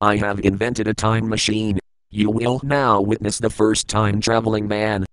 I have invented a time machine. You will now witness the first time traveling man.